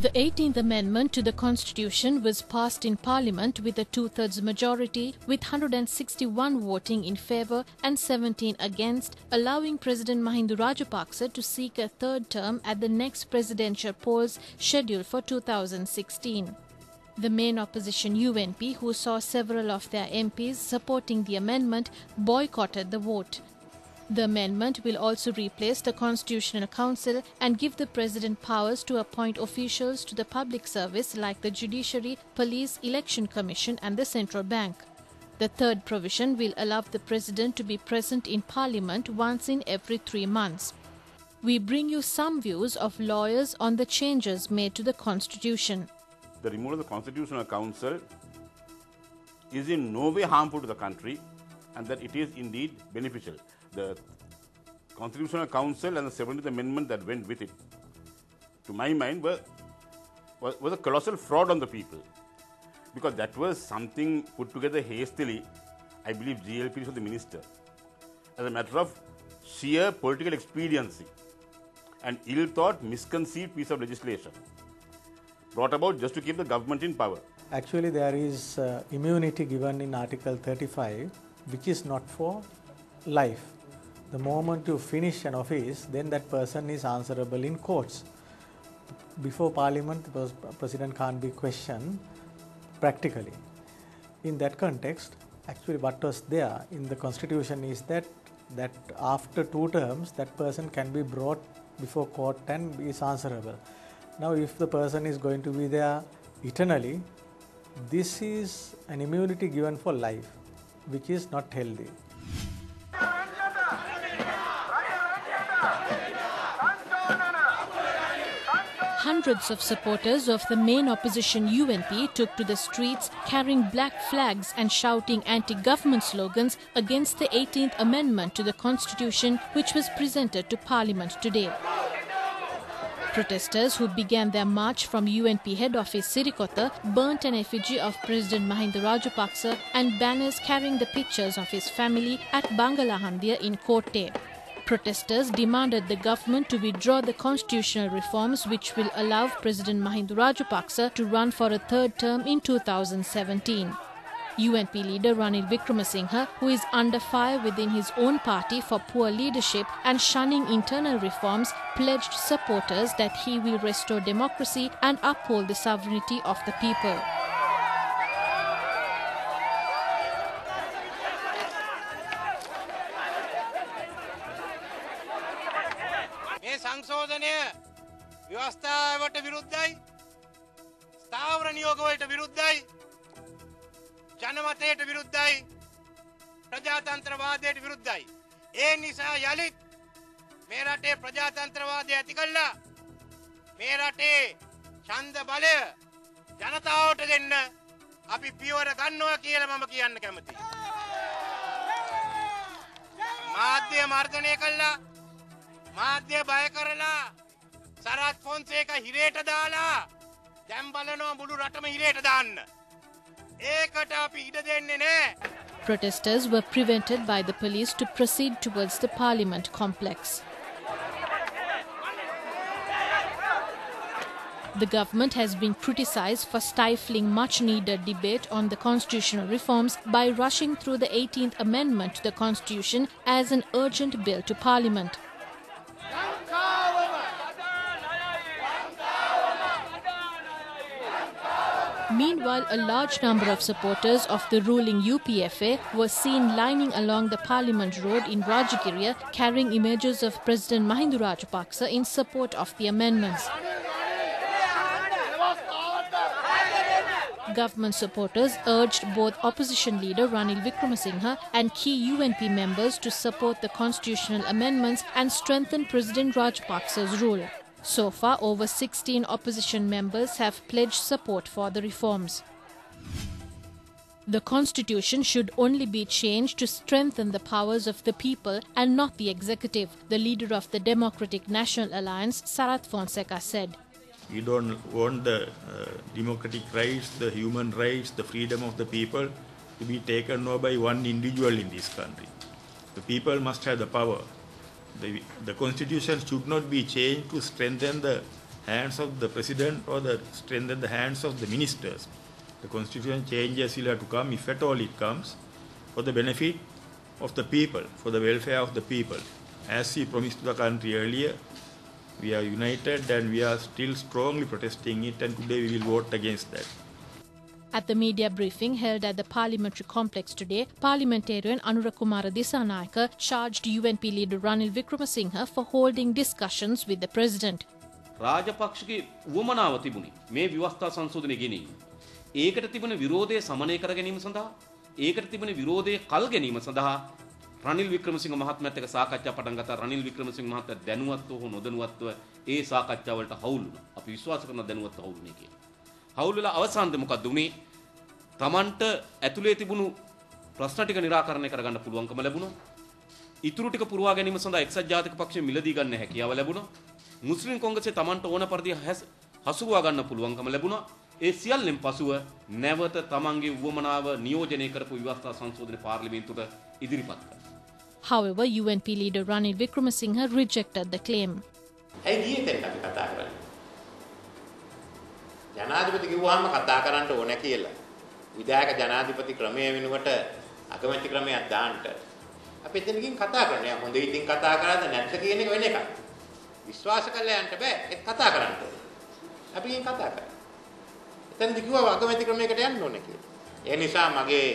The 18th Amendment to the Constitution was passed in Parliament with a two thirds majority, with 161 voting in favour and 17 against, allowing President Mahinda Rajapaksa to seek a third term at the next presidential polls scheduled for 2016. The main opposition UNP, who saw several of their MPs supporting the amendment, boycotted the vote. The amendment will also replace the Constitutional Council and give the President powers to appoint officials to the public service like the Judiciary, Police, Election Commission, and the Central Bank. The third provision will allow the President to be present in Parliament once in every three months. We bring you some views of lawyers on the changes made to the Constitution. The removal of the Constitutional Council is in no way harmful to the country and that it is indeed beneficial. The Constitutional Council and the 17th Amendment that went with it, to my mind, were, was, was a colossal fraud on the people. Because that was something put together hastily. I believe GLP was the minister. As a matter of sheer political expediency an ill thought, misconceived piece of legislation brought about just to keep the government in power. Actually, there is uh, immunity given in Article 35, which is not for life. The moment you finish an office, then that person is answerable in courts. Before Parliament, the President can't be questioned practically. In that context, actually, what was there in the Constitution is that that after two terms, that person can be brought before court and is answerable. Now, if the person is going to be there eternally, this is an immunity given for life, which is not healthy. Hundreds of supporters of the main opposition UNP took to the streets carrying black flags and shouting anti government slogans against the 18th Amendment to the Constitution, which was presented to Parliament today. Protesters who began their march from UNP head office Sirikota burnt an effigy of President Mahinda Rajapaksa and banners carrying the pictures of his family at Bangalahandia in Kotte. Protesters demanded the government to withdraw the constitutional reforms which will allow President Mahinda Rajapaksa to run for a third term in 2017. UNP leader Ranil Wickremesinghe, who is under fire within his own party for poor leadership and shunning internal reforms, pledged supporters that he will restore democracy and uphold the sovereignty of the people. ව්‍යවස්ථාවට විරුද්ධයි ස්ථාවර නියෝගවලට විරුද්ධයි ජනමතයට විරුද්ධයි ප්‍රජාතන්ත්‍රවාදයට විරුද්ධයි. ඒ නිසා යළිත් මේ රටේ ප්‍රජාතන්ත්‍රවාදය ඇති කල්ලා මේ රටේ ඡන්ද බලය ජනතාවට දෙන්න අපි පියවර ගන්නවා කියල මම කියන්න කැමති. මාධ්‍ය මර්ධනය කල්ලා මාධ්‍ය බය කරලා සරත් ෆොන්සේක හිරේට දාලා දැම් බලනවා මුළු රටම හිරේට දාන්න. Protesters were prevented by the police to proceed towards the parliament complex. The government has been criticized for stifling much needed debate on the constitutional reforms by rushing through the 18th Amendment to the Constitution as an urgent bill to Parliament. Meanwhile, a large number of supporters of the ruling UPFA were seen lining along the Parliament Road in Rajagiriya carrying images of President Mahinda Rajapaksa in support of the amendments. Government supporters urged both opposition leader Ranil Wickremesinghe and key UNP members to support the constitutional amendments and strengthen President Rajapaksa's rule. So far, over 16 opposition members have pledged support for the reforms. The constitution should only be changed to strengthen the powers of the people and not the executive, the leader of the Democratic National Alliance, Sarath Fonseca, said. We don't want the uh, democratic rights, the human rights, the freedom of the people to be taken over by one individual in this country. The people must have the power. The, the constitution should not be changed to strengthen the hands of the president or the strengthen the hands of the ministers. The constitution changes will have to come, if at all it comes, for the benefit of the people, for the welfare of the people. As he promised to the country earlier, we are united and we are still strongly protesting it, and today we will vote against that. At the media briefing held at the parliamentary complex today, parliamentarian Anurakumara Disanayaka charged UNP leader Ranil Wickremesinghe for holding discussions with the president. රාජපක්ෂගේ වුවමනාව තිබුණේ මේ ව්‍යවස්ථා සංශෝධනය ගෙනීම. ඒකට තිබෙන විරෝධය සමනය කර ගැනීම සඳහා ඒකට තිබෙන විරෝධය කල් ගැනීම සඳහා රනිල් වික්‍රමසිංහ මහත්මයාත් එක්ක සාකච්ඡා පටන් ගත්තා රනිල් වික්‍රමසිංහ මහත්තයා දැනුවත්ව හෝ නොදැනුවත්ව ඒ සාකච්ඡාවලට හවුල් වුණා. අපි විශ්වාස කරන දැනුවත්ව හවුල් වුණේ කියලා. හවුල් වෙලා අවසානයේ මොකක්ද උනේ? Tamanට ඇතුලේ තිබුණු ප්‍රශ්න ටික निराකරණය කරගන්න පුළුවන්කම ලැබුණා. ඉතුරු ටික පුරවා ගැනීම සඳහා එක්සත් ජාතික පක්ෂය මිලදී ගන්න හැකියාව ලැබුණා. මුස්ලිම් කොංග්‍රසයේ Tamanට ඕන පරිදි හසුරුවා ගන්න පුළුවන්කම ලැබුණා. ඒ සියල්ලෙන් පසුව නැවත තමන්ගේ වුවමනාව නියෝජනය කරපු ව්‍යවස්ථා සංශෝධන පාර්ලිමේන්තුවට ඉදිරිපත් කළා. However, UNP leader Ranil Wickremesinghe rejected the claim. ඇයි ගියේ තැන් අපි කතා කරන්නේ? ජනාධිපති කිව්වහම කතා කරන්න ඕන කියලා. විධායක ජනාධිපති ක්‍රමය වෙනුවට අගමැති ක්‍රමයක් දාන්න. අපි එතනකින් කතා කරන්නේ. හොඳ ඉතින් කතා කරාද නැත්ද කියන එක වෙන එකක්. විශ්වාස කළා යන්න බෑ. ඒක කතා කරන්න ඕනේ. අපි ගෙන් කතා කරා. එතනදි කිව්වා අගමැති ක්‍රමයකට යන්න ඕනේ කියලා. ඒ නිසා මගේ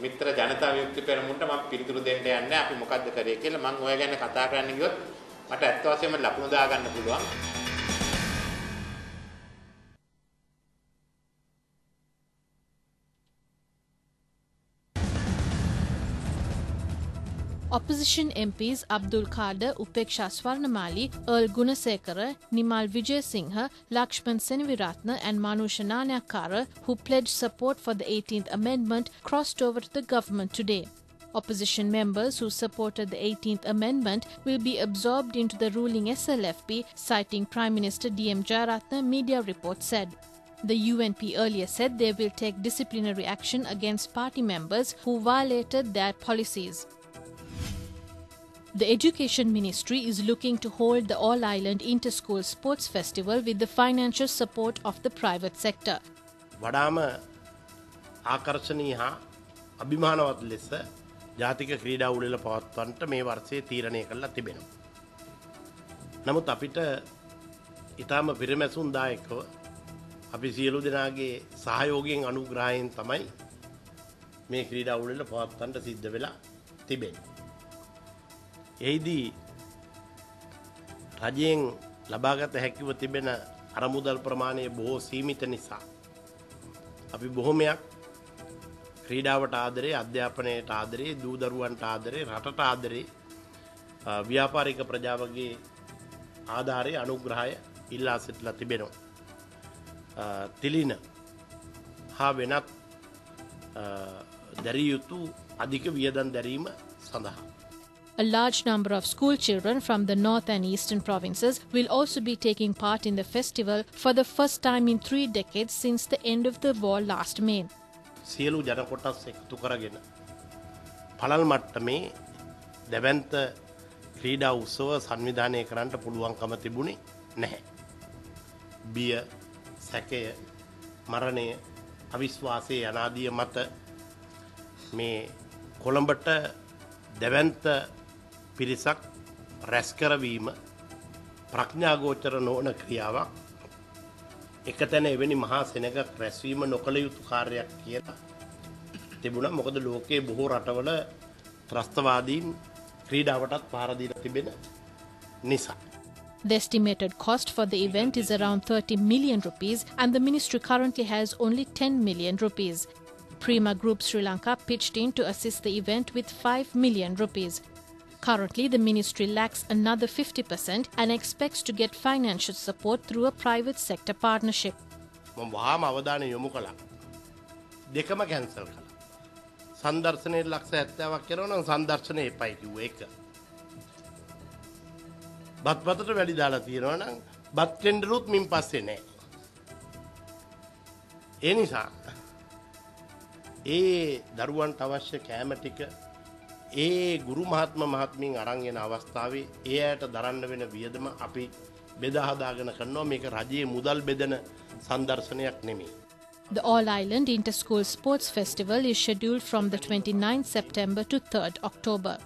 මිත්‍ර ජනතා විමුක්ති පෙරමුණට මම පිළිතුරු දෙන්න යන්නේ අපි මොකද්ද කරේ කියලා මම ඔය ගැන කතා කරන්න ගියොත් මට ඇත්ත වශයෙන්ම ලකුණු දා ගන්න පුළුවන්. Opposition MPs Abdul Kader, Upeksha Swarnamali, Earl Gunasekara, Nimal Wijesinghe, Lakshman Seneviratne, and Manusha Nanayakkara, who pledged support for the 18th Amendment, crossed over to the government today. Opposition members who supported the 18th Amendment will be absorbed into the ruling SLFP, citing Prime Minister DM Jayaratne, media report said. The UNP earlier said they will take disciplinary action against party members who violated their policies. The Education Ministry is looking to hold the All Island Inter School Sports Festival with the financial support of the private sector. වඩාම ආකර්ශනී හා අභිමානවත් ලෙස ජාතික ක්‍රීඩා උළෙල පවත්වන්ට මේ වර්සය තීරණය කරලා තිබෙනවා. නමුත් අපිට ඉතාම පිරමැසුන් දායකව අපි සියලු දෙනාගේ සහයෝගයෙන් අනුග්‍රහයෙන් තමයි මේ ක්‍රීඩා උළෙල පවත්වන්ට සිද්ධ වෙලා තිබෙන. එහිදී රජයෙන් ලබාගත හැකිව තිබෙන අරමුදල් ප්‍රමාණය බොහෝ සීමිත නිසා. අපි බොහොමයක් ක්‍රීඩාවට ආදරේ අධ්‍යාපනයට ආදරේ දූදරුවන්ට ආදරේ රටට ආදරේ ව්‍යාපාරික ප්‍රජාවගේ ආධාරය අනුග්‍රහය ඉල්ලා සිටලා තිබෙනවා. තිලින හා වෙනත් දැරිය යුතු අධික වියදන් දැරීම සඳහා. A large number of school children from the north and eastern provinces will also be taking part in the festival for the first time in three decades since the end of the war last May. සියලු ජනකොටස් එකතු කරගෙන පළල් මට්ටමේ දැවන්ත ක්‍රීඩා උත්සව සංවිධානය කරන්නට පුළුවන්කම තිබුණේ නැහැ. බිය සැකය මරණය අවිශ්වාසය යනාදිය මත මේ කොළඹට දැවන්ත පිරිසක් රැස්කරවීම ප්‍රඥාගෝචර නොවන ක්‍රියාවක් එක තැන එවැනි මහා සෙනග රැස්වීම නොකළ යුතු කාර්යයක් කියලා තිබුණ මොකද ලෝකයේ බොහෝ රටවල ත්‍රස්තවාදීන් ක්‍රීඩාවටත් පාරදීල තිබෙන නිසා. The estimated cost for the event is around 30 million rupees and the ministry currently has only 10 million rupees. Prima Group Sri Lanka pitched in to assist the event with 5 million rupees. Currently, the ministry lacks another 50% and expects to get financial support through a private sector partnership. වහාම අවධානය යොමු කළා. දෙකම cancel කළ. සන්දර්ශනය ලක්ෂ ඇත්තාවක් කරවන සන්දර්ශනය එපයි කිව්ව එක. බත්පතට වැඩි දාලා තියෙනවනම් බත්ටෙන්ඩරුත් මින් පස්සේ නෑ. ඒ නිසා ඒ දරුවන්ට අවශ්‍ය කෑම ටික ඒ ගුරු මහත්ම මහත්මින් අවස්ථාවේ දරන්න වෙන වියදම අපි බෙදා හදාගෙන කරනවා මේක රජයේ මුදල් බෙදෙන නෙමෙයි. The All Island Inter-School Sports Festival is scheduled from the 29th September to 3rd October.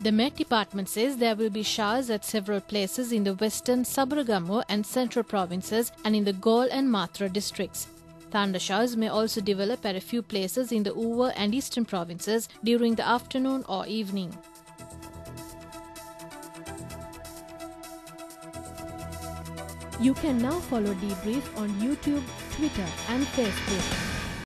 The Met Department says there will be showers at several places in the western Sabaragamuwa and central provinces and in the Galle and Matara districts. Thunder showers may also develop at a few places in the Uva and eastern provinces during the afternoon or evening. You can now follow Debrief on YouTube, Twitter, and Facebook.